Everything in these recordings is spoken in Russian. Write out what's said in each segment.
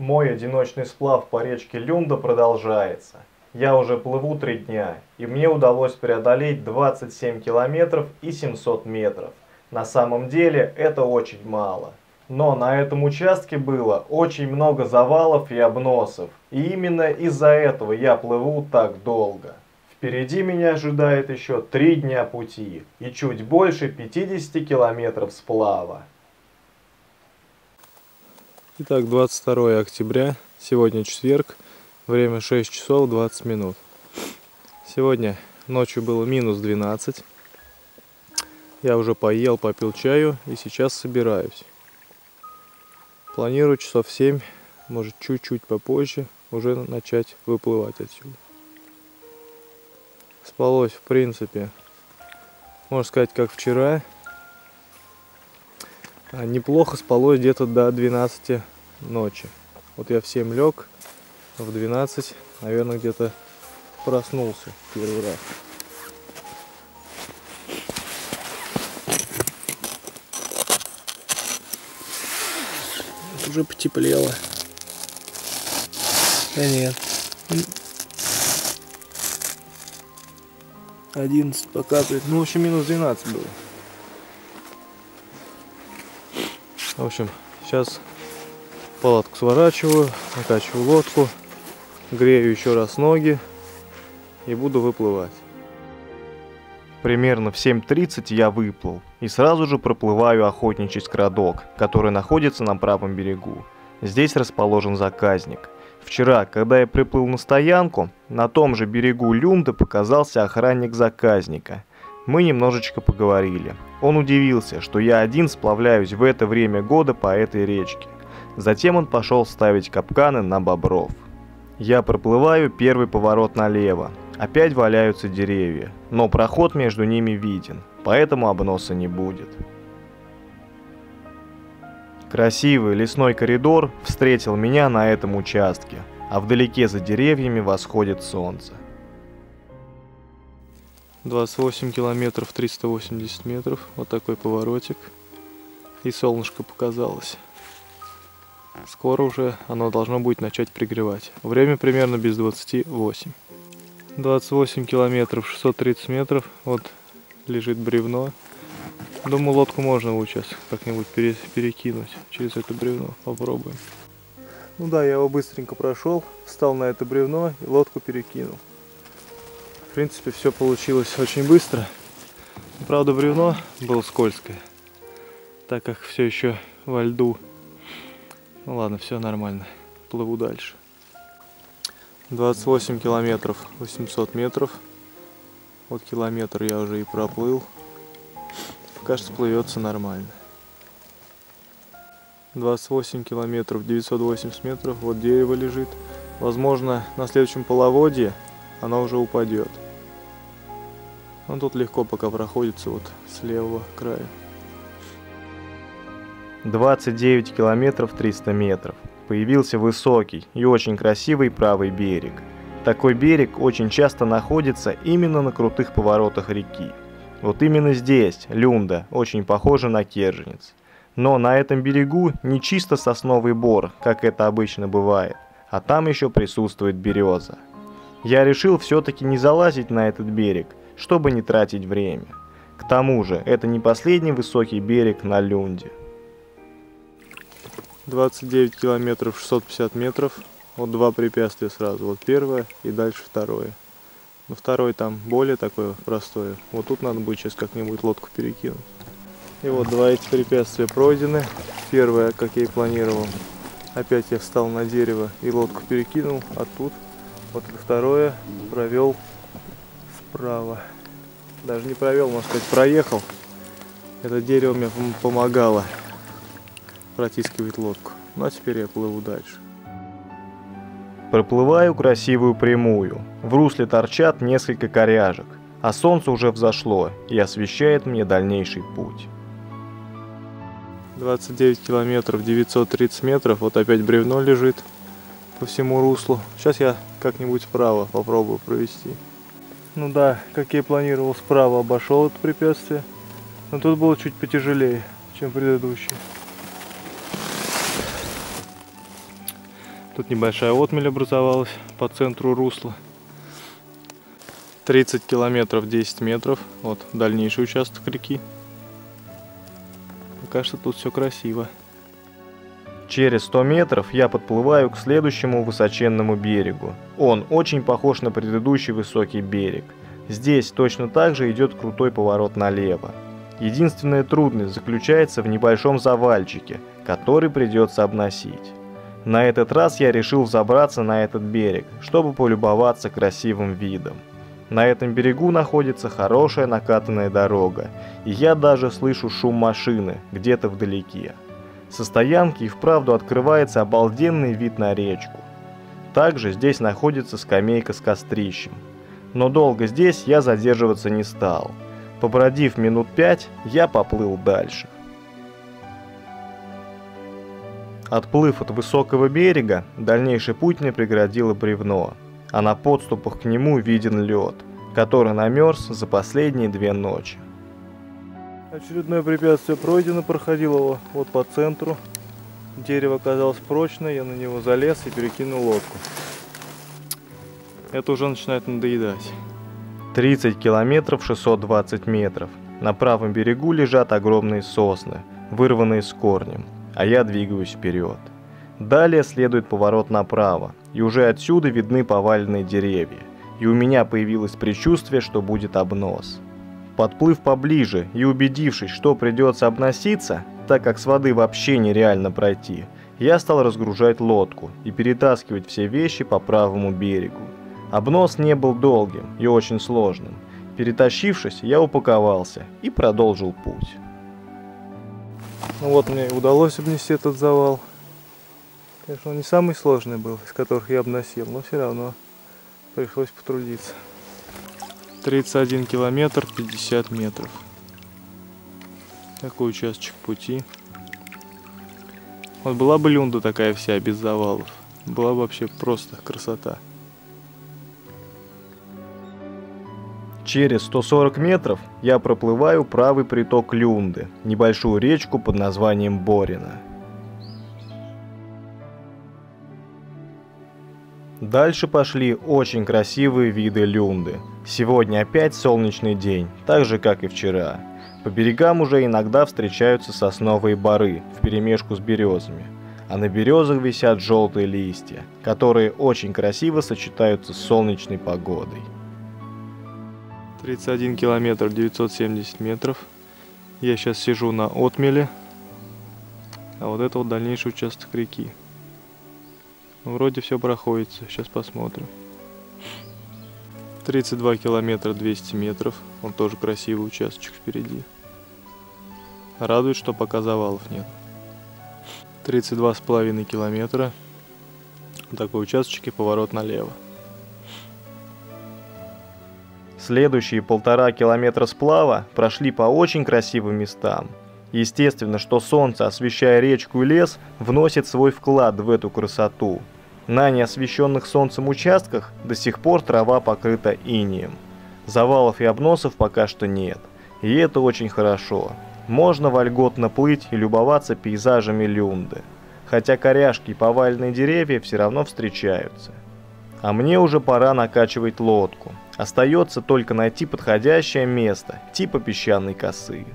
Мой одиночный сплав по речке Люнда продолжается. Я уже плыву три дня, и мне удалось преодолеть 27 километров и 700 метров. На самом деле это очень мало. Но на этом участке было очень много завалов и обносов. И именно из-за этого я плыву так долго. Впереди меня ожидает еще три дня пути и чуть больше 50 километров сплава. Итак, 22 октября, сегодня четверг, время 6 часов 20 минут. Сегодня ночью было минус 12. Я уже поел, попил чаю и сейчас собираюсь. Планирую часов 7, может чуть-чуть попозже, уже начать выплывать отсюда. Спалось, в принципе, можно сказать, как вчера. А неплохо спалось где-то до 12 ночи. Вот я в 7 лег, в 12, наверное, где-то проснулся первый раз. уже потеплело. Да нет. 11 показывает. Ну, в общем, минус 12 было. В общем, сейчас палатку сворачиваю, накачиваю лодку, грею еще раз ноги и буду выплывать. Примерно в 7.30 я выплыл и сразу же проплываю охотничий скрадок, который находится на правом берегу. Здесь расположен заказник. Вчера, когда я приплыл на стоянку, на том же берегу Люмда показался охранник заказника. Мы немножечко поговорили. Он удивился, что я один сплавляюсь в это время года по этой речке. Затем он пошел ставить капканы на бобров. Я проплываю первый поворот налево, Опять валяются деревья, но проход между ними виден, поэтому обноса не будет. Красивый лесной коридор встретил меня на этом участке, а вдалеке за деревьями восходит солнце. 28 километров 380 метров, вот такой поворотик, и солнышко показалось. Скоро уже оно должно будет начать пригревать. Время примерно без 28. 28 километров, 630 метров. Вот лежит бревно. Думаю, лодку можно вот сейчас как-нибудь пере, перекинуть через это бревно. Попробуем. Ну да, я его быстренько прошел, встал на это бревно и лодку перекинул. В принципе, все получилось очень быстро. Правда, бревно было скользкое, так как все еще во льду. Ну ладно, все нормально. Плыву дальше. 28 километров 800 метров вот километр я уже и проплыл кажется плывется нормально 28 километров 980 метров вот дерево лежит возможно на следующем половодье оно уже упадет но тут легко пока проходится вот с левого края 29 километров 300 метров появился высокий и очень красивый правый берег. Такой берег очень часто находится именно на крутых поворотах реки. Вот именно здесь Люнда очень похожа на Керженец. Но на этом берегу не чисто сосновый бор, как это обычно бывает, а там еще присутствует береза. Я решил все-таки не залазить на этот берег, чтобы не тратить время. К тому же, это не последний высокий берег на Люнде. 29 километров 650 метров. Вот два препятствия сразу. Вот первое и дальше второе. Ну, второй там более такое простое. Вот тут надо будет сейчас как-нибудь лодку перекинуть. И вот два эти препятствия пройдены. Первое, как я и планировал. Опять я встал на дерево и лодку перекинул. А тут вот это второе провел вправо. Даже не провел, можно сказать, проехал. Это дерево мне помогало протискивает лодку. Ну а теперь я плыву дальше. Проплываю красивую прямую. В русле торчат несколько коряжек, а солнце уже взошло и освещает мне дальнейший путь. 29 километров 930 метров, вот опять бревно лежит по всему руслу. Сейчас я как-нибудь справа попробую провести. Ну да, как я и планировал, справа обошел это препятствие, но тут было чуть потяжелее, чем предыдущий. Тут небольшая отмель образовалась по центру русла. 30 километров 10 метров. Вот дальнейший участок реки. Пока что тут все красиво. Через 100 метров я подплываю к следующему высоченному берегу. Он очень похож на предыдущий высокий берег. Здесь точно так же идет крутой поворот налево. Единственная трудность заключается в небольшом завальчике, который придется обносить. На этот раз я решил забраться на этот берег, чтобы полюбоваться красивым видом. На этом берегу находится хорошая накатанная дорога, и я даже слышу шум машины где-то вдалеке. Со стоянки и вправду открывается обалденный вид на речку. Также здесь находится скамейка с кострищем. Но долго здесь я задерживаться не стал. Побродив минут пять, я поплыл дальше. Отплыв от высокого берега, дальнейший путь мне преградило бревно, а на подступах к нему виден лед, который намерз за последние две ночи. Очередное препятствие пройдено, проходил его вот по центру. Дерево оказалось прочное, я на него залез и перекинул лодку. Это уже начинает надоедать. 30 километров 620 метров. На правом берегу лежат огромные сосны, вырванные с корнем, а я двигаюсь вперед. Далее следует поворот направо, и уже отсюда видны поваленные деревья, и у меня появилось предчувствие, что будет обнос. Подплыв поближе и убедившись, что придется обноситься, так как с воды вообще нереально пройти, я стал разгружать лодку и перетаскивать все вещи по правому берегу. Обнос не был долгим и очень сложным. Перетащившись, я упаковался и продолжил путь. Ну вот мне удалось обнести этот завал. Конечно, он не самый сложный был, из которых я обносил, но все равно пришлось потрудиться. 31 километр 50 метров. Такой участок пути. Вот была бы люнда такая вся, без завалов. Была бы вообще просто красота. Через 140 метров я проплываю правый приток Люнды, небольшую речку под названием Борина. Дальше пошли очень красивые виды люнды. Сегодня опять солнечный день, так же как и вчера. По берегам уже иногда встречаются сосновые бары вперемешку с березами. А на березах висят желтые листья, которые очень красиво сочетаются с солнечной погодой. 31 километр 970 метров. Я сейчас сижу на отмеле. А вот это вот дальнейший участок реки. Вроде все проходится. Сейчас посмотрим. 32 километра 200 метров. Он тоже красивый участок впереди. Радует, что пока завалов нет. 32,5 километра. Такой участок и поворот налево. Следующие полтора километра сплава прошли по очень красивым местам. Естественно, что солнце, освещая речку и лес, вносит свой вклад в эту красоту. На неосвещенных солнцем участках до сих пор трава покрыта инием. Завалов и обносов пока что нет. И это очень хорошо. Можно вольготно плыть и любоваться пейзажами люнды. Хотя коряшки и поваленные деревья все равно встречаются. А мне уже пора накачивать лодку. Остается только найти подходящее место, типа песчаной косы.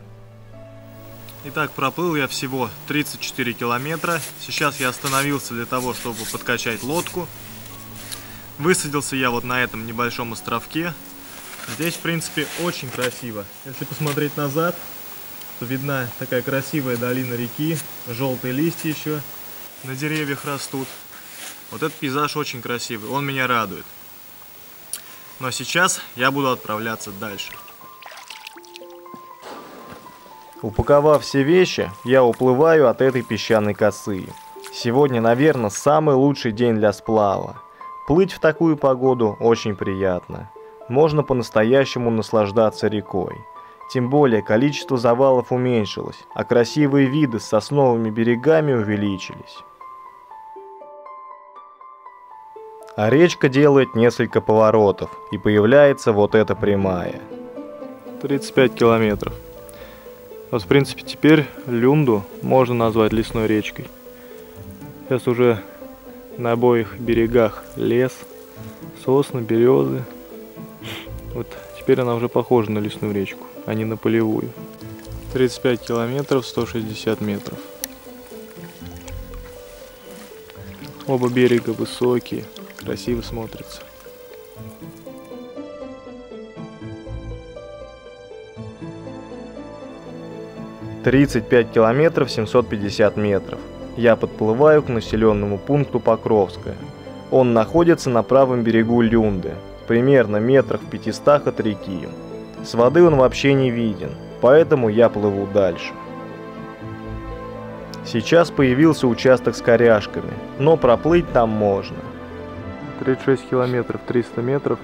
Итак, проплыл я всего 34 километра. Сейчас я остановился для того, чтобы подкачать лодку. Высадился я вот на этом небольшом островке. Здесь, в принципе, очень красиво. Если посмотреть назад, то видна такая красивая долина реки. Желтые листья еще на деревьях растут. Вот этот пейзаж очень красивый, он меня радует. Но сейчас я буду отправляться дальше. Упаковав все вещи, я уплываю от этой песчаной косы. Сегодня, наверное, самый лучший день для сплава. Плыть в такую погоду очень приятно. Можно по-настоящему наслаждаться рекой. Тем более количество завалов уменьшилось, а красивые виды с сосновыми берегами увеличились. А речка делает несколько поворотов, и появляется вот эта прямая. 35 километров. Вот, в принципе, теперь Люнду можно назвать лесной речкой. Сейчас уже На обоих берегах лес, сосны, березы. Вот теперь она уже похожа на лесную речку, а не на полевую. 35 километров, 160 метров. Оба берега высокие, красиво смотрятся. Тридцать пять километров семьсот пятьдесят метров. Я подплываю к населенному пункту Покровское. Он находится на правом берегу Люнды, примерно метрах в 500 от реки. С воды он вообще не виден, поэтому я плыву дальше. Сейчас появился участок с коряшками, но проплыть там можно. 36 километров, 300 метров.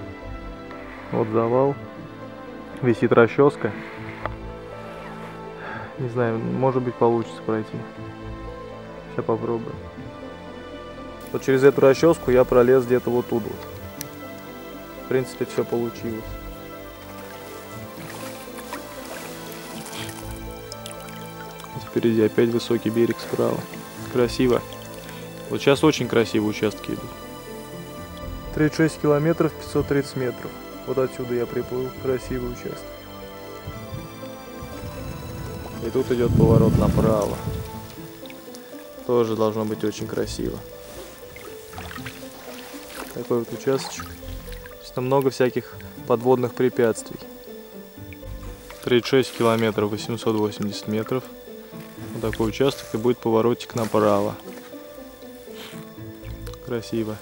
Вот завал. Висит расческа. Не знаю, может быть получится пройти. Сейчас попробую. Вот через эту расческу я пролез где-то вот тут вот. В принципе, все получилось. Впереди опять высокий берег справа. Красиво. Вот сейчас очень красивые участки идут. 36 километров 530 метров. Вот отсюда я приплыл. Красивый участок. И тут идет поворот направо. Тоже должно быть очень красиво. Такой вот участочек. Там много всяких подводных препятствий. 36 километров 880 метров. Вот такой участок и будет поворотик направо. Красиво.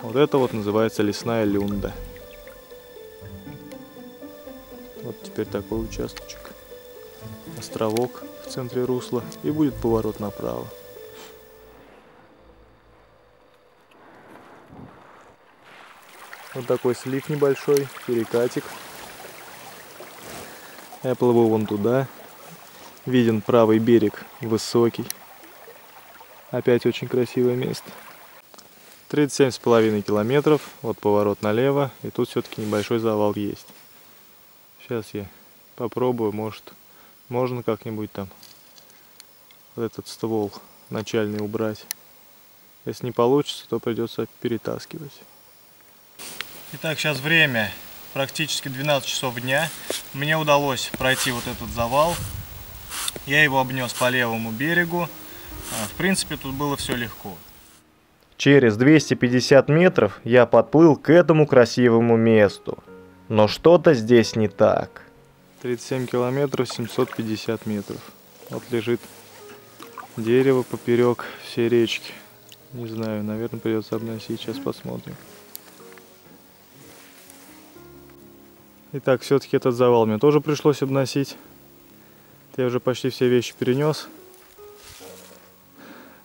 Вот это вот называется лесная люнда. Вот теперь такой участочек. Островок в центре русла и будет поворот направо. Вот такой слив небольшой, перекатик. Я плыву вон туда. Виден правый берег, высокий. Опять очень красивое место. 37,5 километров, вот поворот налево, и тут все-таки небольшой завал есть. Сейчас я попробую, может, можно как-нибудь там вот этот ствол начальный убрать. Если не получится, то придется перетаскивать. Итак, сейчас время практически 12 часов дня. Мне удалось пройти вот этот завал. Я его обнес по левому берегу. А, в принципе, тут было все легко. Через 250 метров я подплыл к этому красивому месту. Но что-то здесь не так. 37 километров 750 метров. Вот лежит дерево поперек всей речки. Не знаю, наверное, придется обносить. Сейчас посмотрим. Итак, все-таки этот завал мне тоже пришлось обносить. Я уже почти все вещи перенес.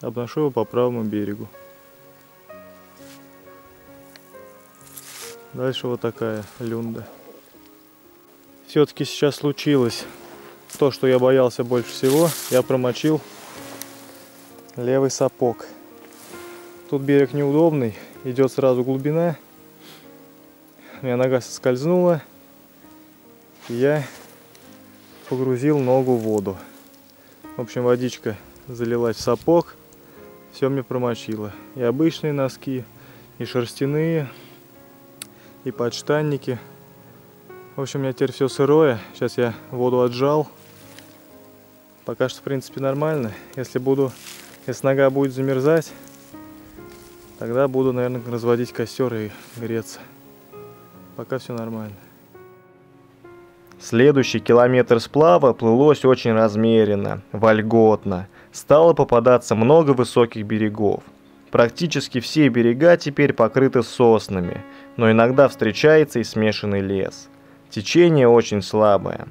Обношу его по правому берегу. Дальше вот такая люнда. Все-таки сейчас случилось то, что я боялся больше всего. Я промочил левый сапог. Тут берег неудобный, идет сразу глубина. У меня нога соскользнула я погрузил ногу в воду. В общем, водичка залилась в сапог, все мне промочило. И обычные носки, и шерстяные, и подштанники. В общем, у меня теперь все сырое. Сейчас я воду отжал. Пока что, в принципе, нормально. Если буду, если нога будет замерзать, тогда буду, наверное, разводить костер и греться. Пока все нормально. Следующий километр сплава плылось очень размеренно, вольготно. Стало попадаться много высоких берегов. Практически все берега теперь покрыты соснами, но иногда встречается и смешанный лес. Течение очень слабое.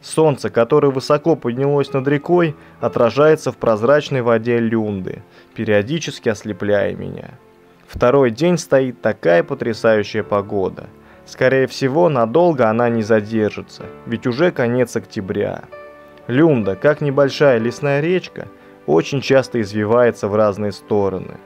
Солнце, которое высоко поднялось над рекой, отражается в прозрачной воде люнды, периодически ослепляя меня. Второй день стоит такая потрясающая погода – Скорее всего, надолго она не задержится, ведь уже конец октября. Люнда, как небольшая лесная речка, очень часто извивается в разные стороны.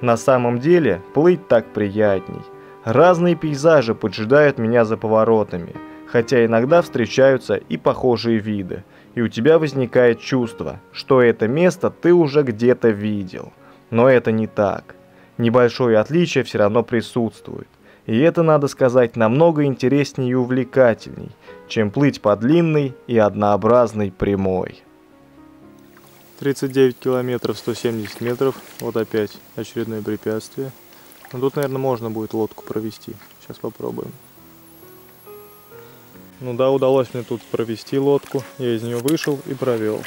На самом деле, плыть так приятней. Разные пейзажи поджидают меня за поворотами, хотя иногда встречаются и похожие виды, и у тебя возникает чувство, что это место ты уже где-то видел. Но это не так. Небольшое отличие все равно присутствует. И это, надо сказать, намного интереснее и увлекательней, чем плыть по длинной и однообразной прямой. 39 километров 170 метров. Вот опять очередное препятствие. Но тут, наверное, можно будет лодку провести. Сейчас попробуем. Ну да, удалось мне тут провести лодку. Я из нее вышел и провел.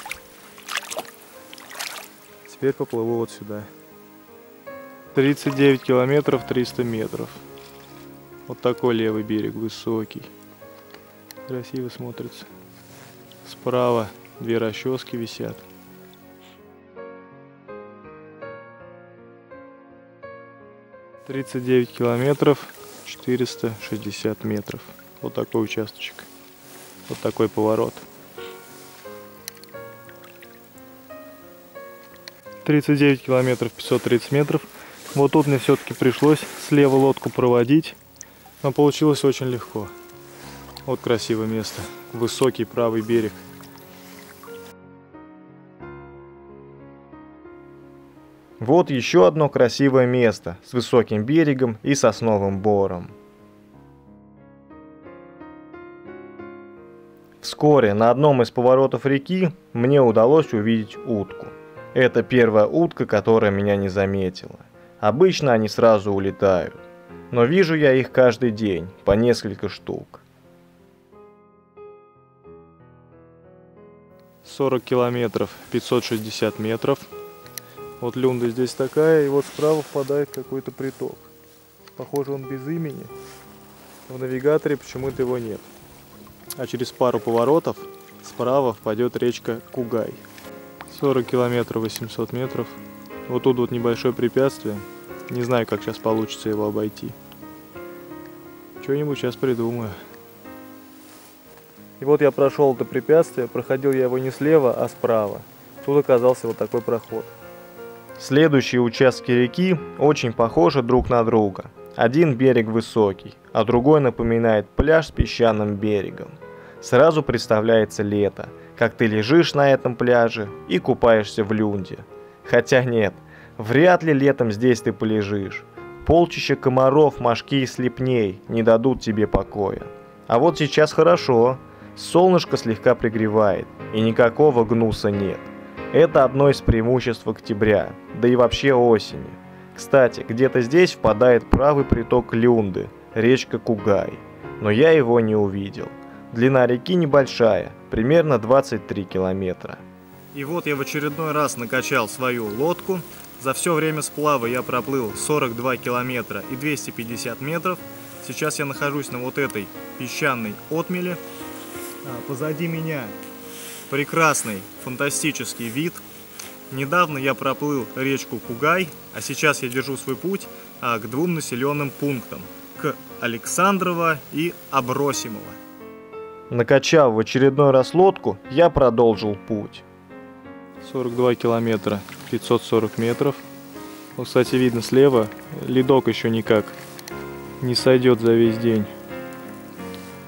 Теперь поплыву вот сюда. 39 километров 300 метров. Вот такой левый берег, высокий. Красиво смотрится. Справа две расчески висят. Тридцать девять километров, четыреста шестьдесят метров. Вот такой участочек. Вот такой поворот. 39 километров 530 метров. Вот тут мне все-таки пришлось слева лодку проводить. Но получилось очень легко. Вот красивое место. Высокий правый берег. Вот еще одно красивое место с высоким берегом и сосновым бором. Вскоре на одном из поворотов реки мне удалось увидеть утку. Это первая утка, которая меня не заметила. Обычно они сразу улетают но вижу я их каждый день, по несколько штук. 40 километров, 560 метров. Вот люнда здесь такая, и вот справа впадает какой-то приток. Похоже, он без имени. В навигаторе почему-то его нет. А через пару поворотов справа впадет речка Кугай. 40 километров, 800 метров. Вот тут вот небольшое препятствие. Не знаю, как сейчас получится его обойти. Что-нибудь сейчас придумаю. И вот я прошел это препятствие, проходил я его не слева, а справа. Тут оказался вот такой проход. Следующие участки реки очень похожи друг на друга. Один берег высокий, а другой напоминает пляж с песчаным берегом. Сразу представляется лето, как ты лежишь на этом пляже и купаешься в люнде. Хотя нет, вряд ли летом здесь ты полежишь. Полчища комаров, мошки и слепней не дадут тебе покоя. А вот сейчас хорошо. Солнышко слегка пригревает, и никакого гнуса нет. Это одно из преимуществ октября, да и вообще осени. Кстати, где-то здесь впадает правый приток Люнды, речка Кугай. Но я его не увидел. Длина реки небольшая, примерно 23 километра. И вот я в очередной раз накачал свою лодку, за все время сплава я проплыл 42 километра и 250 метров. Сейчас я нахожусь на вот этой песчаной отмеле. А, позади меня прекрасный, фантастический вид. Недавно я проплыл речку Кугай, а сейчас я держу свой путь а, к двум населенным пунктам. К Александрово и Абросимово. Накачав в очередной раз лодку, я продолжил путь. 42 километра, 540 метров. Вот, кстати, видно слева, ледок еще никак не сойдет за весь день.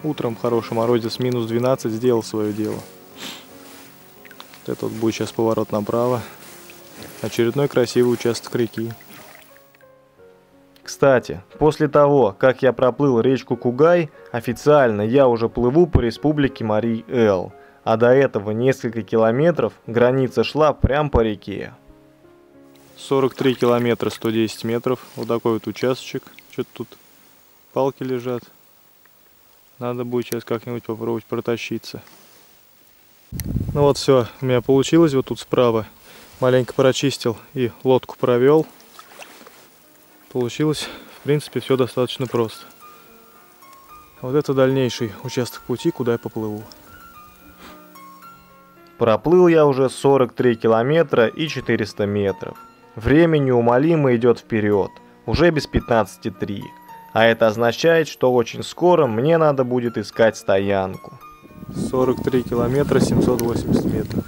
Утром хороший морозец минус 12 сделал свое дело. Вот это вот будет сейчас поворот направо. Очередной красивый участок реки. Кстати, после того, как я проплыл речку Кугай, официально я уже плыву по республике Марий-Эл – а до этого несколько километров граница шла прямо по реке. 43 километра 110 метров, вот такой вот участочек, что-то тут палки лежат. Надо будет сейчас как-нибудь попробовать протащиться. Ну вот все, у меня получилось вот тут справа. Маленько прочистил и лодку провел. Получилось, в принципе, все достаточно просто. Вот это дальнейший участок пути, куда я поплыву. Проплыл я уже 43 километра и 400 метров. Время неумолимо идет вперед, уже без 15.3. А это означает, что очень скоро мне надо будет искать стоянку. 43 километра 780 метров.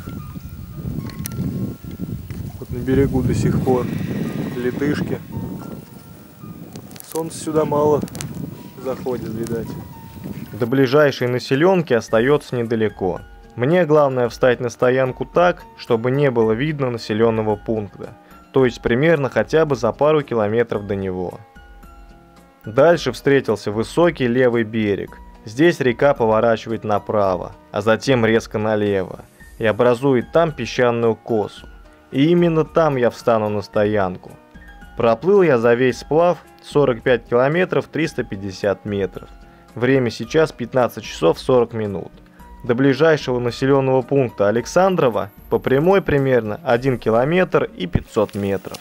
Вот на берегу до сих пор ледышки. Солнце сюда мало заходит, видать. До ближайшей населенки остается недалеко. Мне главное встать на стоянку так, чтобы не было видно населенного пункта. то есть примерно хотя бы за пару километров до него. Дальше встретился высокий левый берег. Здесь река поворачивает направо, а затем резко налево и образует там песчаную косу. И именно там я встану на стоянку. Проплыл я за весь сплав 45 километров 350 метров. Время сейчас 15 часов 40 минут. До ближайшего населенного пункта Александрова по прямой примерно 1 километр и 500 метров.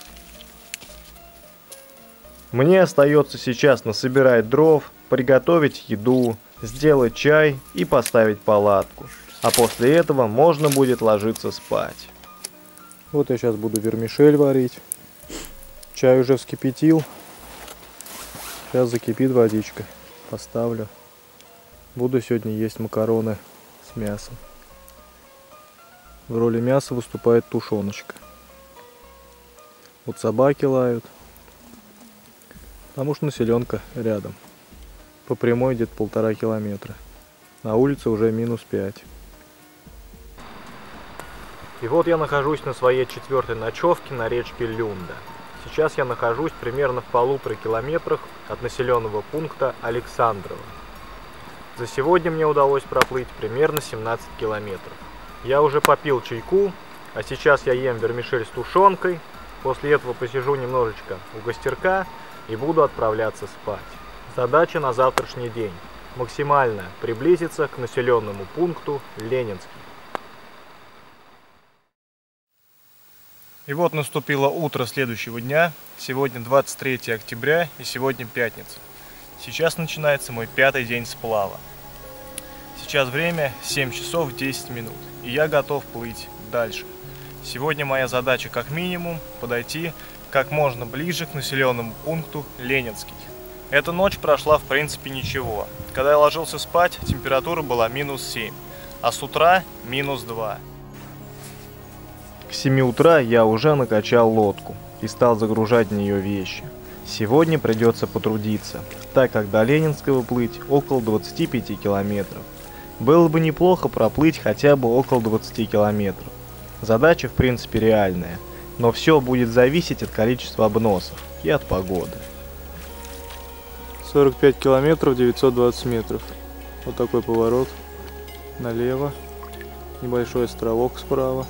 Мне остается сейчас насобирать дров, приготовить еду, сделать чай и поставить палатку. А после этого можно будет ложиться спать. Вот я сейчас буду вермишель варить. Чай уже вскипятил. Сейчас закипит водичка. Поставлю. Буду сегодня есть макароны с мясом. В роли мяса выступает тушеночка. Вот собаки лают. Потому что населенка рядом. По прямой где-то полтора километра. На улице уже минус пять. И вот я нахожусь на своей четвертой ночевке на речке Люнда. Сейчас я нахожусь примерно в полутора километрах от населенного пункта Александрово. За сегодня мне удалось проплыть примерно 17 километров. Я уже попил чайку, а сейчас я ем вермишель с тушенкой. После этого посижу немножечко у гостерка и буду отправляться спать. Задача на завтрашний день – максимально приблизиться к населенному пункту Ленинский. И вот наступило утро следующего дня. Сегодня 23 октября и сегодня пятница. Сейчас начинается мой пятый день сплава. Сейчас время 7 часов 10 минут, и я готов плыть дальше. Сегодня моя задача как минимум подойти как можно ближе к населенному пункту Ленинский. Эта ночь прошла в принципе ничего. Когда я ложился спать, температура была минус 7, а с утра минус 2. К 7 утра я уже накачал лодку и стал загружать в нее вещи. Сегодня придется потрудиться, так как до Ленинского плыть около 25 километров. Было бы неплохо проплыть хотя бы около 20 километров. Задача в принципе реальная – но все будет зависеть от количества обносов и от погоды. 45 километров 920 метров. Вот такой поворот налево. Небольшой островок справа.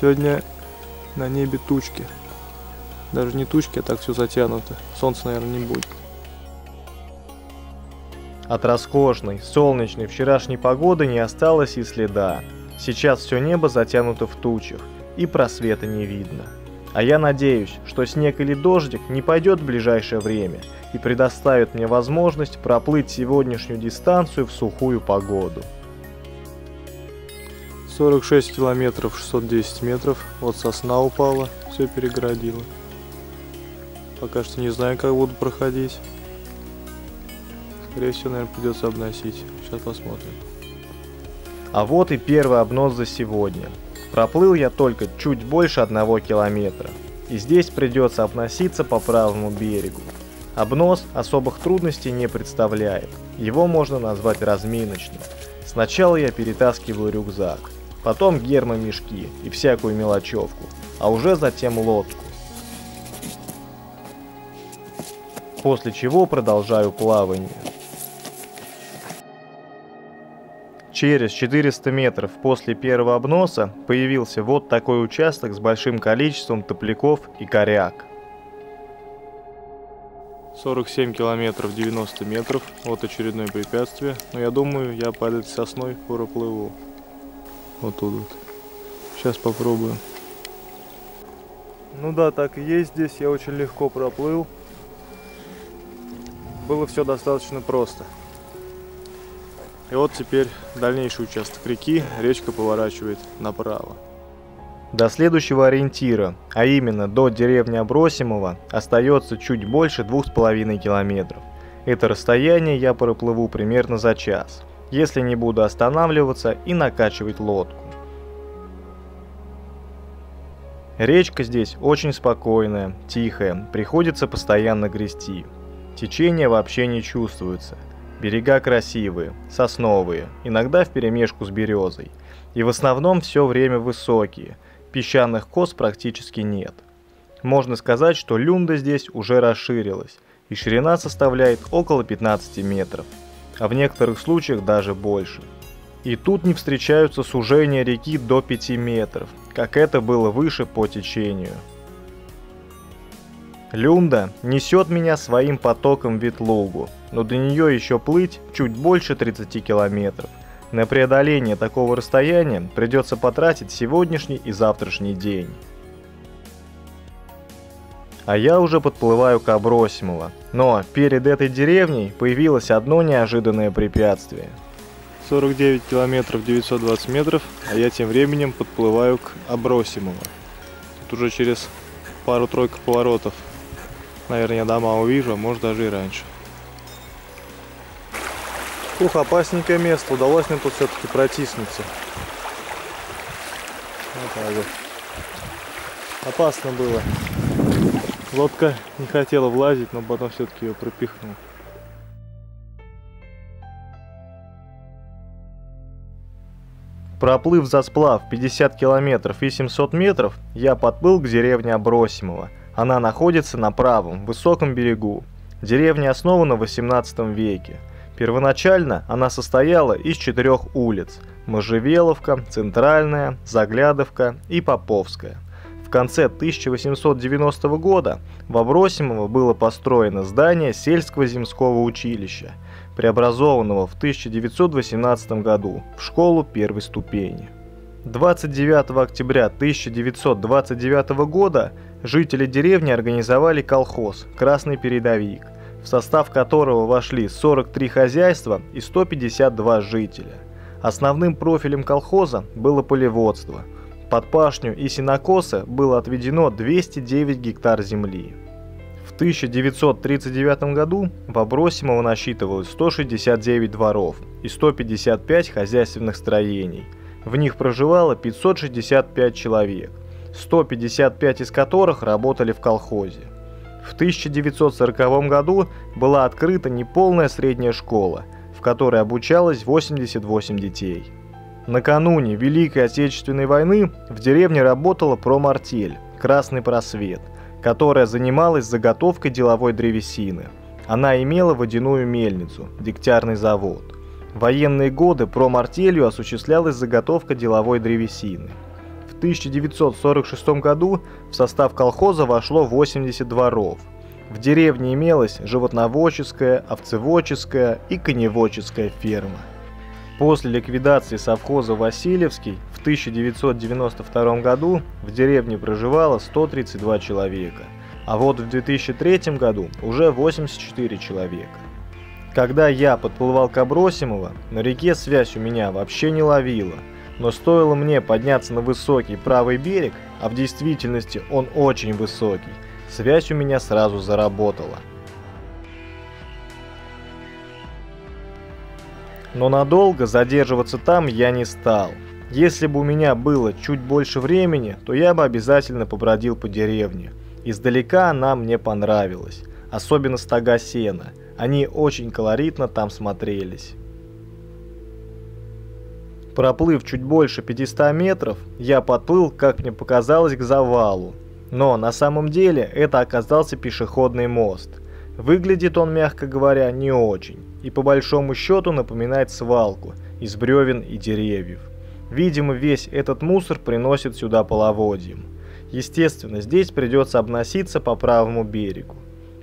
Сегодня на небе тучки. Даже не тучки, а так все затянуто. Солнца, наверное, не будет. От роскошной, солнечной вчерашней погоды не осталось и следа. Сейчас все небо затянуто в тучах, и просвета не видно. А я надеюсь, что снег или дождик не пойдет в ближайшее время и предоставит мне возможность проплыть сегодняшнюю дистанцию в сухую погоду. 46 километров 610 метров, вот сосна упала, все перегородило. Пока что не знаю, как буду проходить. Скорее всего, наверное, придется обносить. Сейчас посмотрим. А вот и первый обнос за сегодня. Проплыл я только чуть больше одного километра. И здесь придется обноситься по правому берегу. Обнос особых трудностей не представляет. Его можно назвать разминочным. Сначала я перетаскиваю рюкзак, потом гермомешки и всякую мелочевку, а уже затем лодку. После чего продолжаю плавание. Через 400 метров после первого обноса появился вот такой участок с большим количеством топляков и коряк. 47 километров 90 метров, вот очередное препятствие, но я думаю, я под этой сосной проплыву. Вот тут вот. Сейчас попробую. Ну да, так и есть здесь, я очень легко проплыл. Было все достаточно просто. И вот теперь дальнейший участок реки, речка поворачивает направо. До следующего ориентира, а именно до деревни Абросимова, остается чуть больше двух с половиной километров. Это расстояние я проплыву примерно за час, если не буду останавливаться и накачивать лодку. Речка здесь очень спокойная, тихая, приходится постоянно грести. Течение вообще не чувствуется – Берега красивые, сосновые, иногда вперемешку с березой. И в основном все время высокие. Песчаных кос практически нет. Можно сказать, что люнда здесь уже расширилась, и ширина составляет около 15 метров, а в некоторых случаях даже больше. И тут не встречаются сужения реки до 5 метров, как это было выше по течению. Люнда несет меня своим потоком в Ветлугу, но до нее еще плыть чуть больше 30 километров. На преодоление такого расстояния придется потратить сегодняшний и завтрашний день. А я уже подплываю к Абросимово, но перед этой деревней появилось одно неожиданное препятствие. 49 километров 920 метров, а я тем временем подплываю к Абросимово. Тут уже через пару-тройку поворотов Наверное, дома увижу, а может даже и раньше. Ух, опасненькое место. Удалось мне тут все-таки протиснуться. Вот так вот. Опасно было. Лодка не хотела влазить, но потом все-таки ее пропихнул. Проплыв за сплав 50 километров и 700 метров, я подплыл к деревне Абросимова – она находится на правом, высоком берегу. Деревня основана в 18 веке. Первоначально она состояла из четырех улиц – Можжевеловка, Центральная, Заглядовка и Поповская. В конце 1890 года в Абросимово было построено здание сельского земского училища, преобразованного в 1918 году в школу первой ступени. 29 октября 1929 года жители деревни организовали колхоз «Красный передовик», в состав которого вошли 43 хозяйства и 152 жителя. Основным профилем колхоза было полеводство. Под пашню и сенокосы было отведено 209 гектар земли. В 1939 году в Абросимово насчитывалось 169 дворов и 155 хозяйственных строений – в них проживало 565 человек, 155 из которых работали в колхозе. В 1940 году была открыта неполная средняя школа, в которой обучалось 88 детей. Накануне Великой Отечественной войны в деревне работала промартель «Красный просвет», которая занималась заготовкой деловой древесины. Она имела водяную мельницу, дегтярный завод – в военные годы промартелью осуществлялась заготовка деловой древесины. В 1946 году в состав колхоза вошло 80 дворов. В деревне имелась животноводческая, овцеводческая и коневодческая ферма. После ликвидации совхоза Васильевский в 1992 году в деревне проживало 132 человека, а вот в 2003 году уже 84 человека. Когда я подплывал к Абросимово, на реке связь у меня вообще не ловила. Но стоило мне подняться на высокий правый берег, а в действительности он очень высокий, связь у меня сразу заработала. Но надолго задерживаться там я не стал. Если бы у меня было чуть больше времени, то я бы обязательно побродил по деревне. Издалека она мне понравилась, особенно стога сена – они очень колоритно там смотрелись. Проплыв чуть больше 500 метров, я подплыл, как мне показалось, к завалу. Но на самом деле это оказался пешеходный мост. Выглядит он, мягко говоря, не очень, и по большому счету напоминает свалку из бревен и деревьев. Видимо, весь этот мусор приносит сюда половодьем. Естественно, здесь придется обноситься по правому берегу.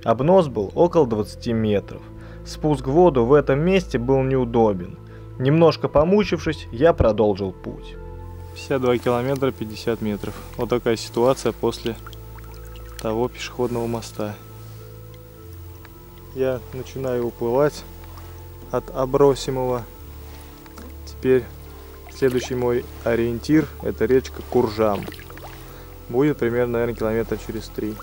Обнос был около 20 метров. Спуск в воду в этом месте был неудобен. Немножко помучившись, я продолжил путь. 52 километра 50 метров. Вот такая ситуация после того пешеходного моста. Я начинаю уплывать от Абросимова. Теперь следующий мой ориентир это речка Куржам. Будет примерно, наверное, километра через три.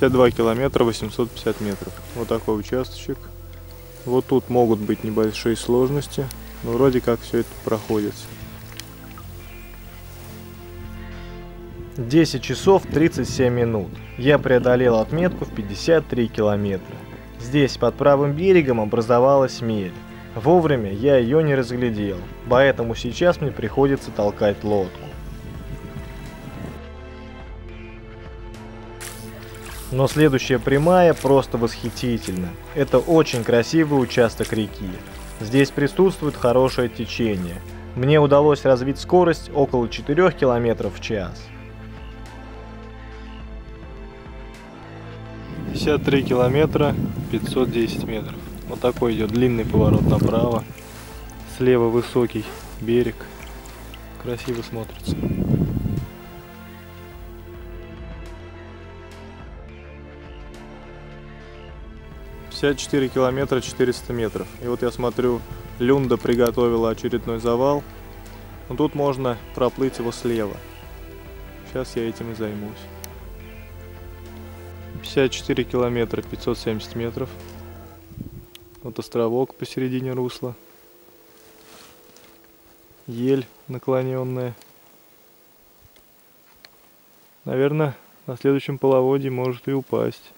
52 километра 850 метров. Вот такой участочек. Вот тут могут быть небольшие сложности, но вроде как все это проходится. 10 часов 37 минут. Я преодолел отметку в 53 километра. Здесь под правым берегом образовалась мель. Вовремя я ее не разглядел, поэтому сейчас мне приходится толкать лодку. Но следующая прямая просто восхитительна. Это очень красивый участок реки. Здесь присутствует хорошее течение. Мне удалось развить скорость около 4 км в час. 53 километра 510 метров. Вот такой идет длинный поворот направо. Слева высокий берег. Красиво смотрится. 54 километра 400 метров. И вот я смотрю, Люнда приготовила очередной завал. Но тут можно проплыть его слева. Сейчас я этим и займусь. 54 километра 570 метров. Вот островок посередине русла. Ель наклоненная. Наверное, на следующем половодье может и упасть.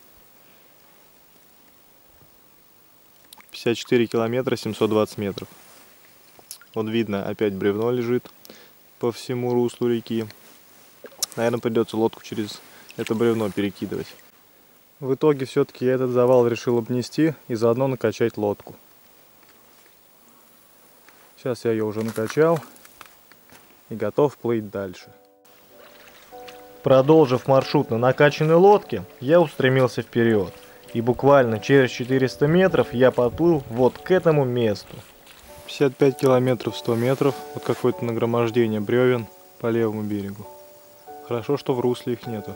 54 километра 720 метров. Вот видно, опять бревно лежит по всему руслу реки. Наверное, придется лодку через это бревно перекидывать. В итоге все-таки я этот завал решил обнести и заодно накачать лодку. Сейчас я ее уже накачал и готов плыть дальше. Продолжив маршрут на накачанной лодке, я устремился вперед и буквально через 400 метров я подплыл вот к этому месту. 55 километров 100 метров, вот какое-то нагромождение бревен по левому берегу. Хорошо, что в русле их нету.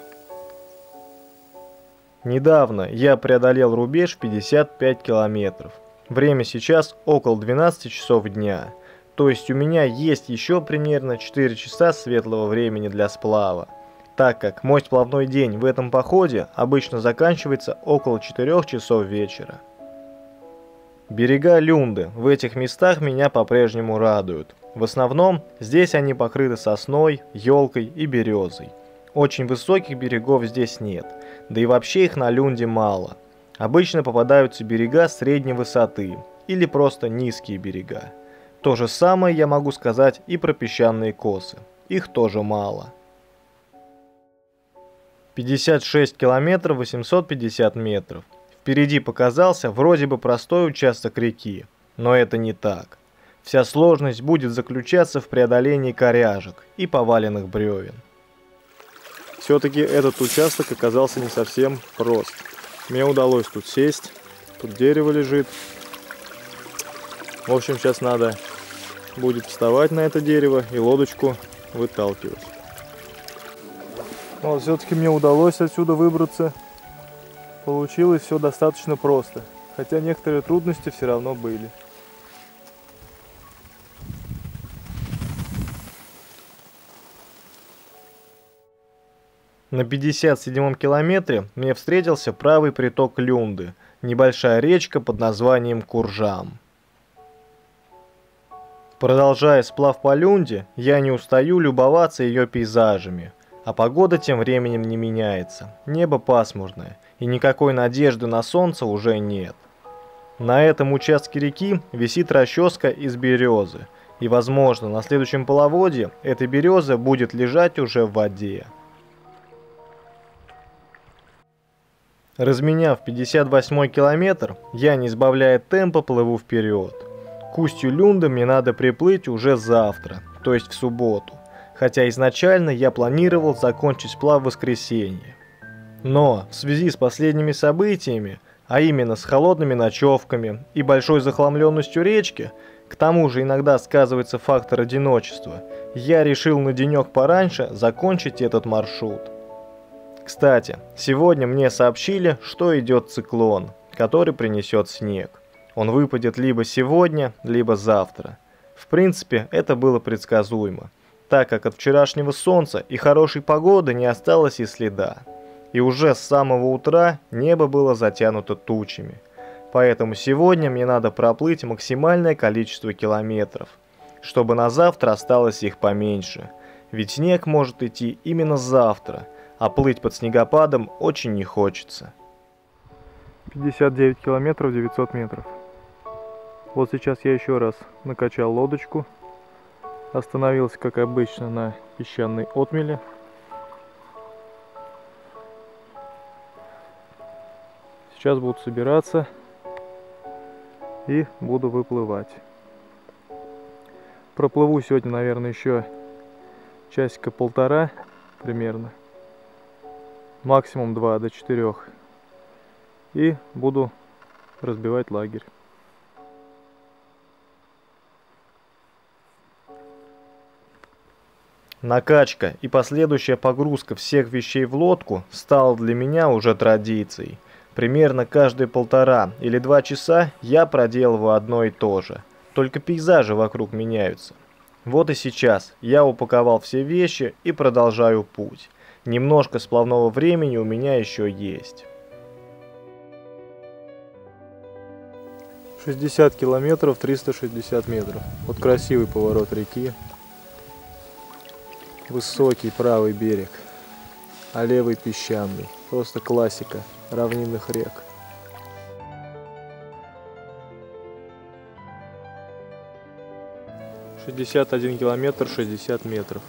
Недавно я преодолел рубеж 55 километров. Время сейчас около 12 часов дня. То есть у меня есть еще примерно 4 часа светлого времени для сплава так как мой сплавной день в этом походе обычно заканчивается около 4 часов вечера. Берега Люнды в этих местах меня по-прежнему радуют. В основном здесь они покрыты сосной, елкой и березой. Очень высоких берегов здесь нет, да и вообще их на Люнде мало. Обычно попадаются берега средней высоты или просто низкие берега. То же самое я могу сказать и про песчаные косы. Их тоже мало. 56 километров 850 метров. Впереди показался вроде бы простой участок реки, но это не так. Вся сложность будет заключаться в преодолении коряжек и поваленных бревен. Все-таки этот участок оказался не совсем прост. Мне удалось тут сесть, тут дерево лежит. В общем, сейчас надо будет вставать на это дерево и лодочку выталкивать. Но все-таки мне удалось отсюда выбраться. Получилось все достаточно просто. Хотя некоторые трудности все равно были. На 57-м километре мне встретился правый приток Люнды, небольшая речка под названием Куржам. Продолжая сплав по Люнде, я не устаю любоваться ее пейзажами. А погода тем временем не меняется. Небо пасмурное, и никакой надежды на солнце уже нет. На этом участке реки висит расческа из березы, и возможно на следующем половодье эта береза будет лежать уже в воде. Разменяв 58 километр, я, не сбавляя темпа, плыву вперед. К устью Люнда мне надо приплыть уже завтра, то есть в субботу хотя изначально я планировал закончить сплав в воскресенье. Но в связи с последними событиями, а именно с холодными ночевками и большой захламленностью речки, к тому же иногда сказывается фактор одиночества, я решил на денек пораньше закончить этот маршрут. Кстати, сегодня мне сообщили, что идет циклон, который принесет снег. Он выпадет либо сегодня, либо завтра. В принципе, это было предсказуемо так как от вчерашнего солнца и хорошей погоды не осталось и следа. И уже с самого утра небо было затянуто тучами. Поэтому сегодня мне надо проплыть максимальное количество километров, чтобы на завтра осталось их поменьше. Ведь снег может идти именно завтра, а плыть под снегопадом очень не хочется. 59 километров 900 метров. Вот сейчас я еще раз накачал лодочку. Остановился, как обычно, на песчаной отмеле. Сейчас буду собираться и буду выплывать. Проплыву сегодня, наверное, еще часика полтора примерно. Максимум 2 до 4. И буду разбивать лагерь. Накачка и последующая погрузка всех вещей в лодку стала для меня уже традицией. Примерно каждые полтора или два часа я проделываю одно и то же, только пейзажи вокруг меняются. Вот и сейчас я упаковал все вещи и продолжаю путь. Немножко сплавного времени у меня еще есть. 60 километров 360 метров. Вот красивый поворот реки. Высокий правый берег, а левый песчаный. Просто классика равнинных рек. Шестьдесят один километр шестьдесят метров.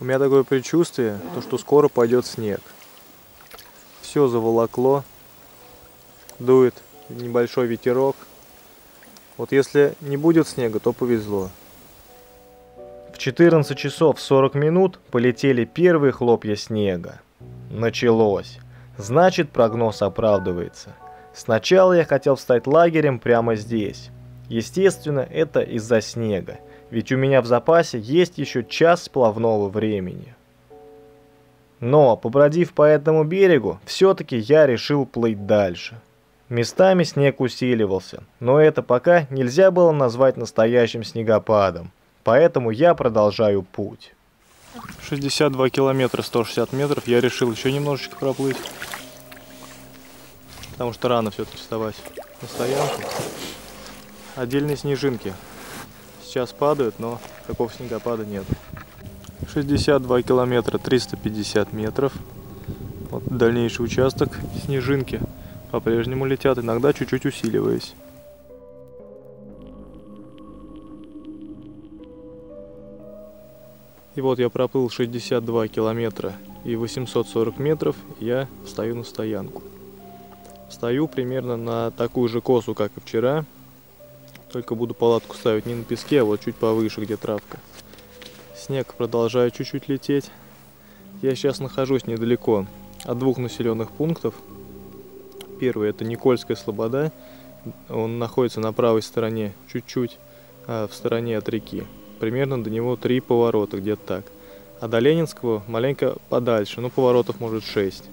У меня такое предчувствие, то что скоро пойдет снег. Все заволокло, дует небольшой ветерок. Вот если не будет снега, то повезло. В 14 часов 40 минут полетели первые хлопья снега. Началось. Значит, прогноз оправдывается. Сначала я хотел встать лагерем прямо здесь. Естественно, это из-за снега, ведь у меня в запасе есть еще час сплавного времени. Но, побродив по этому берегу, все-таки я решил плыть дальше. Местами снег усиливался, но это пока нельзя было назвать настоящим снегопадом поэтому я продолжаю путь. 62 километра 160 метров. Я решил еще немножечко проплыть. Потому что рано все-таки вставать на стоянку. Отдельные снежинки. Сейчас падают, но такого снегопада нет. 62 километра 350 метров. Вот дальнейший участок. Снежинки по-прежнему летят, иногда чуть-чуть усиливаясь. И вот я проплыл 62 километра и 840 метров, я встаю на стоянку. Стою примерно на такую же косу, как и вчера, только буду палатку ставить не на песке, а вот чуть повыше, где травка. Снег продолжает чуть-чуть лететь. Я сейчас нахожусь недалеко от двух населенных пунктов. Первый это Никольская Слобода, он находится на правой стороне чуть-чуть, а в стороне от реки примерно до него три поворота, где-то так. А до Ленинского маленько подальше, ну поворотов может 6.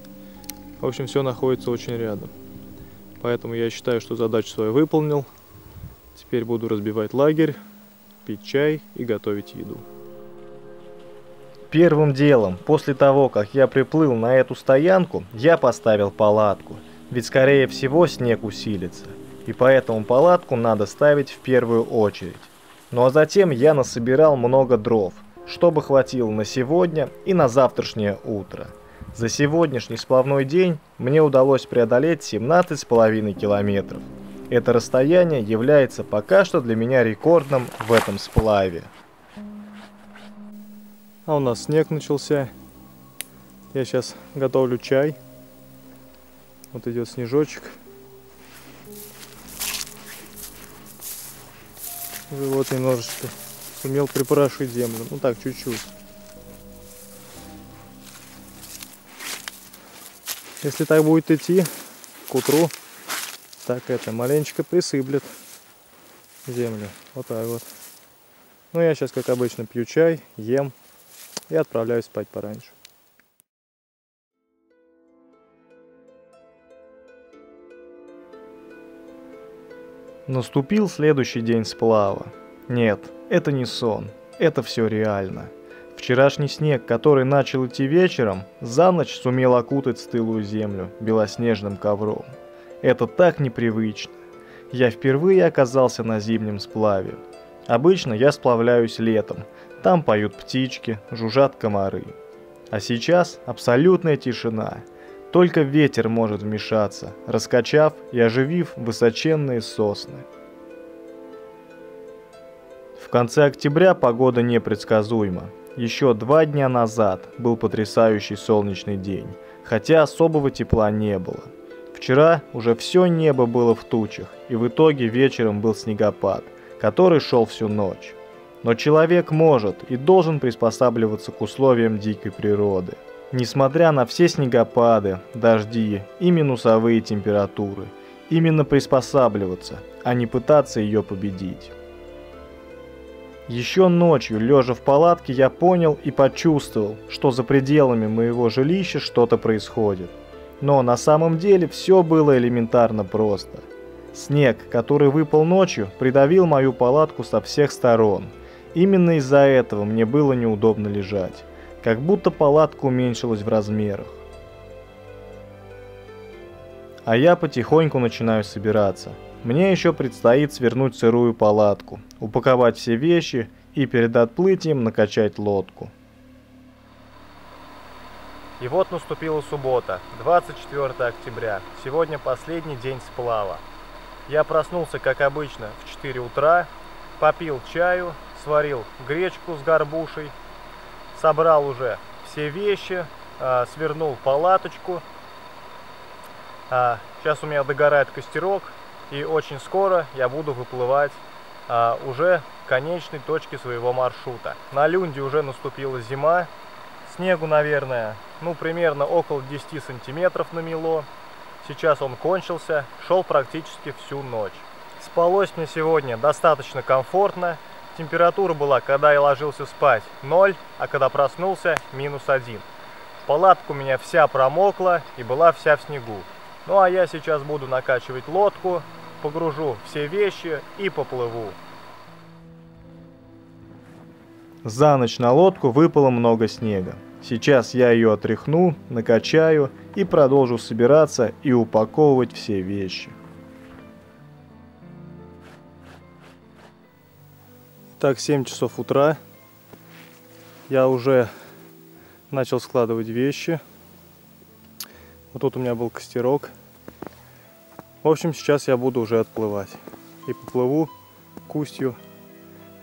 В общем, все находится очень рядом. Поэтому я считаю, что задачу свою выполнил. Теперь буду разбивать лагерь, пить чай и готовить еду. Первым делом, после того, как я приплыл на эту стоянку, я поставил палатку. Ведь скорее всего снег усилится. И поэтому палатку надо ставить в первую очередь. Ну а затем я насобирал много дров, чтобы хватило на сегодня и на завтрашнее утро. За сегодняшний сплавной день мне удалось преодолеть 17,5 километров. Это расстояние является пока что для меня рекордным в этом сплаве. А у нас снег начался. Я сейчас готовлю чай. Вот идет снежочек. Уже вот немножечко сумел припорошить землю. Ну так, чуть-чуть. Если так будет идти, к утру, так это маленечко присыплет землю. Вот так вот. Ну, я сейчас, как обычно, пью чай, ем и отправляюсь спать пораньше. Наступил следующий день сплава. Нет, это не сон, это все реально. Вчерашний снег, который начал идти вечером, за ночь сумел окутать стылую землю белоснежным ковром. Это так непривычно. Я впервые оказался на зимнем сплаве. Обычно я сплавляюсь летом. Там поют птички, жужжат комары. А сейчас абсолютная тишина – только ветер может вмешаться, раскачав и оживив высоченные сосны. конце октября погода непредсказуема. Еще два дня назад был потрясающий солнечный день, хотя особого тепла не было. Вчера уже все небо было в тучах, и в итоге вечером был снегопад, который шел всю ночь. Но человек может и должен приспосабливаться к условиям дикой природы. Несмотря на все снегопады, дожди и минусовые температуры, именно приспосабливаться, а не пытаться ее победить. Еще ночью, лежа в палатке, я понял и почувствовал, что за пределами моего жилища что-то происходит. Но на самом деле все было элементарно просто. Снег, который выпал ночью, придавил мою палатку со всех сторон. Именно из-за этого мне было неудобно лежать, как будто палатка уменьшилась в размерах. А я потихоньку начинаю собираться – мне еще предстоит свернуть сырую палатку, упаковать все вещи и перед отплытием накачать лодку. И вот наступила суббота, 24 октября. Сегодня последний день сплава. Я проснулся, как обычно, в 4 утра, попил чаю, сварил гречку с горбушей, собрал уже все вещи, а, свернул палаточку. А, сейчас у меня догорает костерок, и очень скоро я буду выплывать а, уже конечной точке своего маршрута. На Люнде уже наступила зима, снегу, наверное, ну примерно около 10 сантиметров намело. Сейчас он кончился, шел практически всю ночь. Спалось мне сегодня достаточно комфортно. Температура была, когда я ложился спать, 0, а когда проснулся, минус 1. Палатка у меня вся промокла и была вся в снегу. Ну а я сейчас буду накачивать лодку, погружу все вещи и поплыву. За ночь на лодку выпало много снега. Сейчас я ее отряхну, накачаю и продолжу собираться и упаковывать все вещи. Так, 7 часов утра. Я уже начал складывать вещи. Вот тут у меня был костерок. В общем, сейчас я буду уже отплывать. И поплыву к устью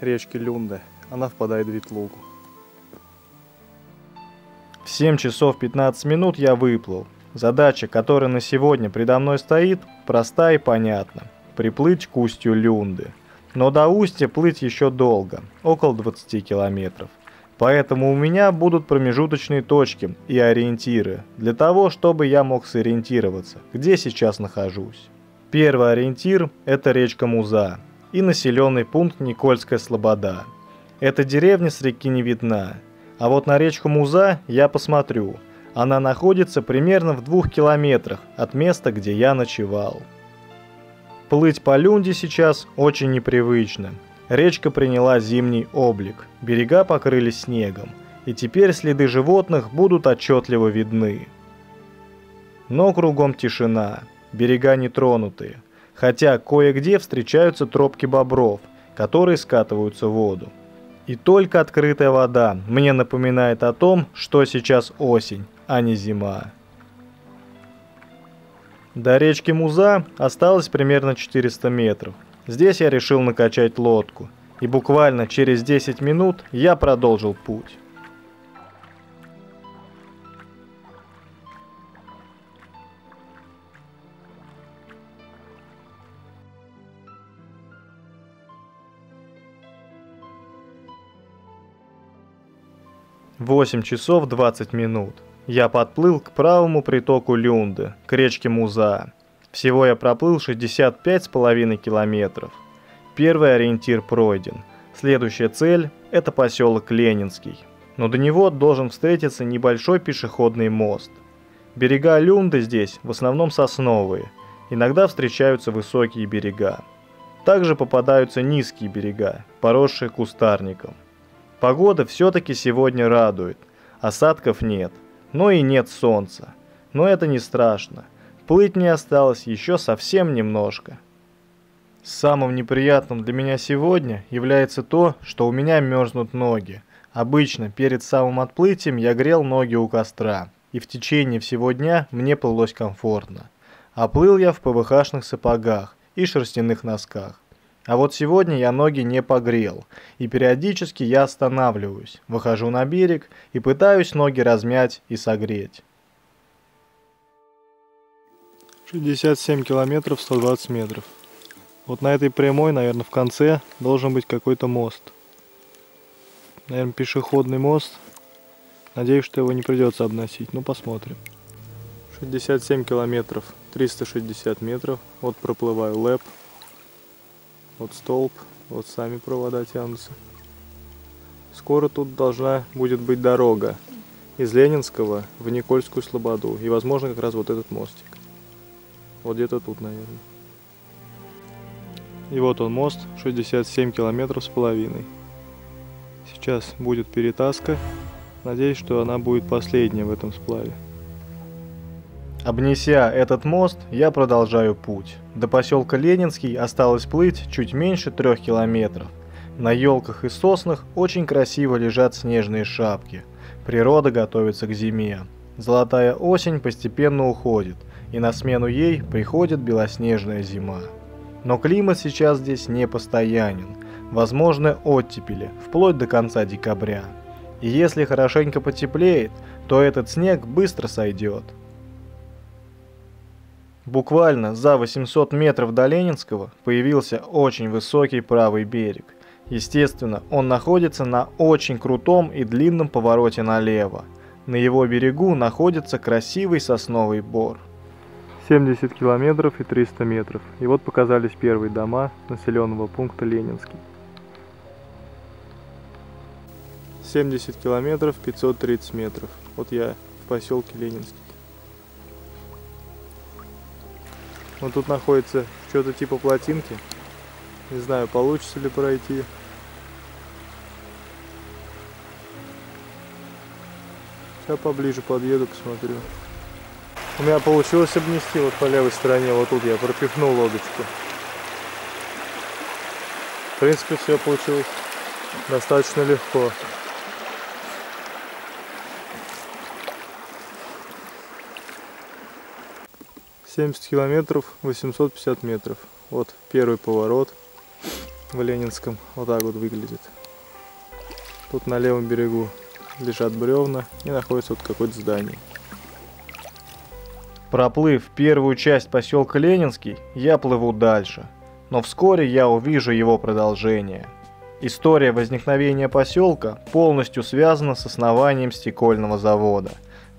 речки Люнда. Она впадает в Ветлугу. В 7 часов 15 минут я выплыл. Задача, которая на сегодня предо мной стоит, проста и понятна. Приплыть к устью Люнды. Но до устья плыть еще долго, около 20 километров. Поэтому у меня будут промежуточные точки и ориентиры, для того, чтобы я мог сориентироваться, где сейчас нахожусь. Первый ориентир – это речка Муза и населенный пункт Никольская Слобода. Эта деревня с реки не видна, а вот на речку Муза я посмотрю. Она находится примерно в двух километрах от места, где я ночевал. Плыть по Люнде сейчас очень непривычно, Речка приняла зимний облик, берега покрылись снегом, и теперь следы животных будут отчетливо видны. Но кругом тишина, берега нетронутые, хотя кое-где встречаются тропки бобров, которые скатываются в воду. И только открытая вода мне напоминает о том, что сейчас осень, а не зима. До речки Муза осталось примерно 400 метров – Здесь я решил накачать лодку, и буквально через 10 минут я продолжил путь. Восемь часов 20 минут. Я подплыл к правому притоку Люнды, к речке Муза. Всего я проплыл 65,5 километров. Первый ориентир пройден. Следующая цель – это поселок Ленинский. Но до него должен встретиться небольшой пешеходный мост. Берега Люнды здесь в основном сосновые. Иногда встречаются высокие берега. Также попадаются низкие берега, поросшие кустарником. Погода все-таки сегодня радует. Осадков нет, но и нет солнца. Но это не страшно. Плыть мне осталось еще совсем немножко. Самым неприятным для меня сегодня является то, что у меня мерзнут ноги. Обычно перед самым отплытием я грел ноги у костра, и в течение всего дня мне плылось комфортно. А плыл я в ПВХшных сапогах и шерстяных носках. А вот сегодня я ноги не погрел, и периодически я останавливаюсь, выхожу на берег и пытаюсь ноги размять и согреть. 67 километров 120 метров. Вот на этой прямой, наверное, в конце должен быть какой-то мост. Наверное, пешеходный мост. Надеюсь, что его не придется обносить. Ну, посмотрим. 67 километров, 360 метров. Вот проплываю лэп. Вот столб. Вот сами провода тянутся. Скоро тут должна будет быть дорога из Ленинского в Никольскую Слободу. И, возможно, как раз вот этот мостик. Вот где-то тут, наверное. И вот он мост, 67 километров с половиной. Сейчас будет перетаска. Надеюсь, что она будет последняя в этом сплаве. Обнеся этот мост, я продолжаю путь. До поселка Ленинский осталось плыть чуть меньше трех километров. На елках и соснах очень красиво лежат снежные шапки. Природа готовится к зиме. Золотая осень постепенно уходит, и на смену ей приходит белоснежная зима. Но климат сейчас здесь не постоянен. Возможны оттепели, вплоть до конца декабря. И если хорошенько потеплеет, то этот снег быстро сойдет. Буквально за 800 метров до Ленинского появился очень высокий правый берег. Естественно, он находится на очень крутом и длинном повороте налево. На его берегу находится красивый сосновый бор. 70 километров и 300 метров. И вот показались первые дома населенного пункта Ленинский. 70 километров 530 метров. Вот я в поселке Ленинский. Вот тут находится что-то типа плотинки. Не знаю, получится ли пройти. Сейчас поближе подъеду, посмотрю. У меня получилось обнести вот по левой стороне, вот тут я пропихнул лодочку. В принципе, все получилось достаточно легко. Семьдесят километров, 850 метров. Вот первый поворот в Ленинском. Вот так вот выглядит. Тут на левом берегу лежат бревна и находится вот какое-то здание. Проплыв первую часть поселка Ленинский, я плыву дальше. Но вскоре я увижу его продолжение. История возникновения поселка полностью связана с основанием стекольного завода.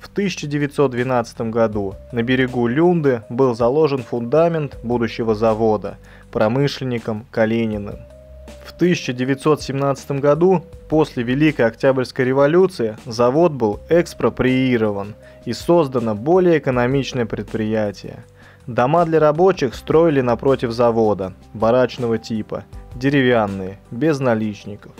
В 1912 году на берегу Люнды был заложен фундамент будущего завода промышленником Калининым. В 1917 году, после Великой Октябрьской революции, завод был экспроприирован – и создано более экономичное предприятие. Дома для рабочих строили напротив завода, барачного типа, деревянные, без наличников.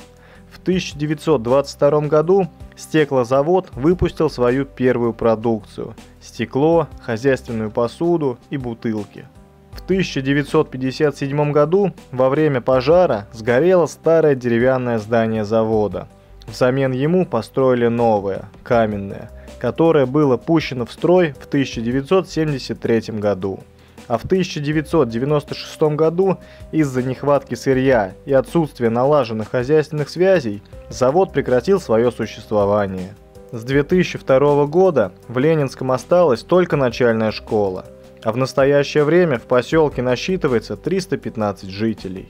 В 1922 году стеклозавод выпустил свою первую продукцию – стекло, хозяйственную посуду и бутылки. В 1957 году во время пожара сгорело старое деревянное здание завода. Взамен ему построили новое, каменное – которое было пущено в строй в 1973 году. А в 1996 году из-за нехватки сырья и отсутствия налаженных хозяйственных связей завод прекратил свое существование. С 2002 года в Ленинском осталась только начальная школа, а в настоящее время в поселке насчитывается 315 жителей.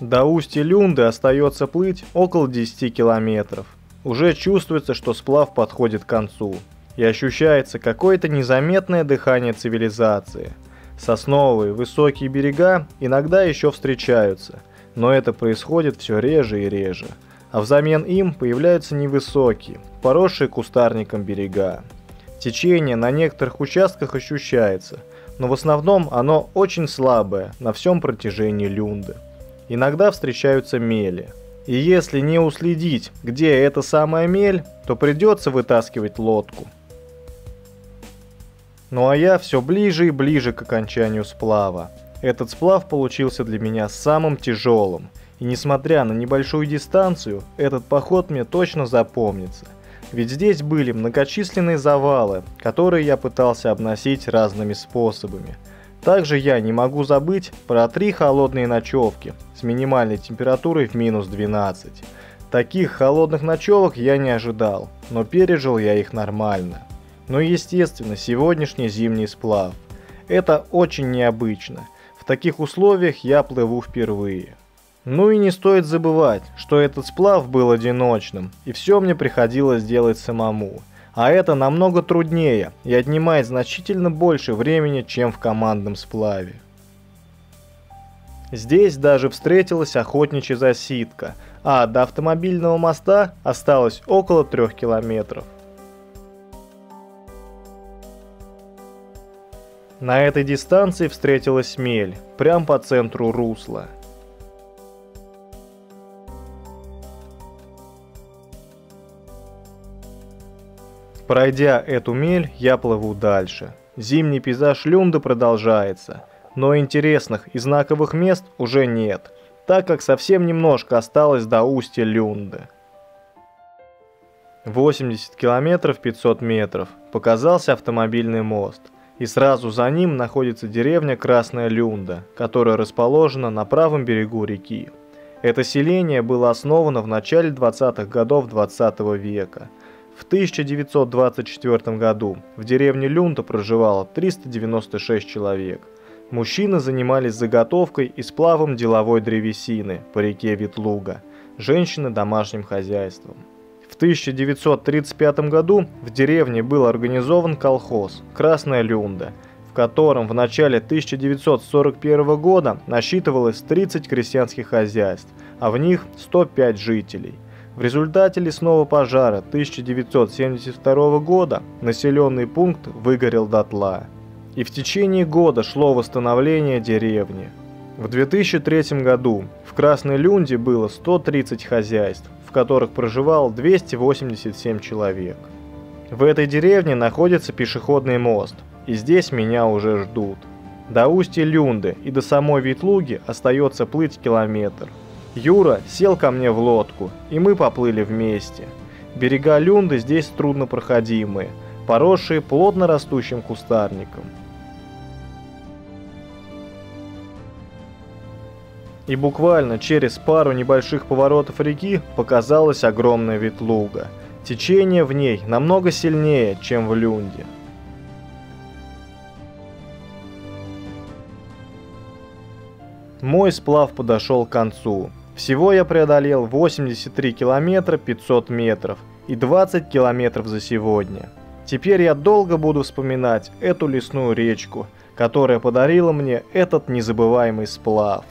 До устья Люнды остается плыть около 10 километров. Уже чувствуется, что сплав подходит к концу, и ощущается какое-то незаметное дыхание цивилизации. Сосновые высокие берега иногда еще встречаются, но это происходит все реже и реже. А взамен им появляются невысокие, поросшие кустарником берега. Течение на некоторых участках ощущается, но в основном оно очень слабое на всем протяжении люнды. Иногда встречаются мели – и если не уследить, где эта самая мель, то придется вытаскивать лодку. Ну а я все ближе и ближе к окончанию сплава. Этот сплав получился для меня самым тяжелым. И несмотря на небольшую дистанцию, этот поход мне точно запомнится. Ведь здесь были многочисленные завалы, которые я пытался обносить разными способами. Также я не могу забыть про три холодные ночевки с минимальной температурой в минус 12. Таких холодных ночевок я не ожидал, но пережил я их нормально. Ну и естественно, сегодняшний зимний сплав. Это очень необычно. В таких условиях я плыву впервые. Ну и не стоит забывать, что этот сплав был одиночным, и все мне приходилось делать самому. А это намного труднее и отнимает значительно больше времени, чем в командном сплаве. Здесь даже встретилась охотничья засидка, а до автомобильного моста осталось около трех километров. На этой дистанции встретилась мель, прямо по центру русла. Пройдя эту мель, я плыву дальше. Зимний пейзаж Люнда продолжается, но интересных и знаковых мест уже нет, так как совсем немножко осталось до устья Люнды. 80 километров 500 метров. Показался автомобильный мост. И сразу за ним находится деревня Красная Люнда, которая расположена на правом берегу реки. Это селение было основано в начале 20-х годов 20 -го века – в 1924 году в деревне Люнта проживало 396 человек. Мужчины занимались заготовкой и сплавом деловой древесины по реке Ветлуга, женщины – домашним хозяйством. В 1935 году в деревне был организован колхоз «Красная Люнда», в котором в начале 1941 года насчитывалось 30 крестьянских хозяйств, а в них 105 жителей – в результате лесного пожара 1972 года населенный пункт выгорел дотла. И в течение года шло восстановление деревни. В 2003 году в Красной Люнде было 130 хозяйств, которых проживал 287 человек. В этой деревне находится пешеходный мост, и здесь меня уже ждут. До устья Люнды и до самой Ветлуги остается плыть километр – Юра сел ко мне в лодку, и мы поплыли вместе. Берега Люнды здесь труднопроходимые, поросшие плотно растущим кустарником. И буквально через пару небольших поворотов реки показалась огромная ветлуга. Течение в ней намного сильнее, чем в Люнде. Мой сплав подошел к концу. Всего я преодолел 83 километра 500 метров и 20 километров за сегодня. Теперь я долго буду вспоминать эту лесную речку, которая подарила мне этот незабываемый сплав.